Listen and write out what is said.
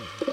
Mm-hmm.